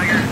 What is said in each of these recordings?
Tiger.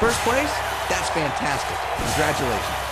First place? That's fantastic. Congratulations.